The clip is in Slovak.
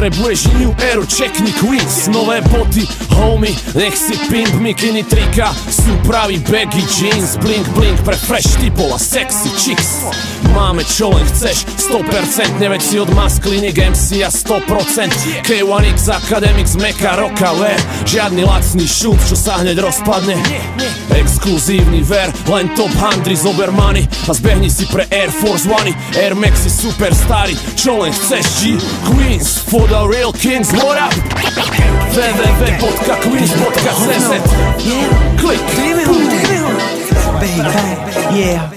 Potrebuješ new eru, čekni Queens Nové boty, homie, nech si pimp Mikini trika, sú pravý baggy jeans Blink blink pre fresh typov a sexy chicks. Máme čo len chceš, 100% Neveď si od maskliny MC a 100% K1X Academics Meka Roka Wear Žiadny lacný šup, čo sa hneď rozpadne. Exkluzívny ver, len top handry zober money A zbehni si pre Air Force One Air Maxi super čo len Queens, for the real kings, what up? www.queens.cz Klik, Baby, yeah.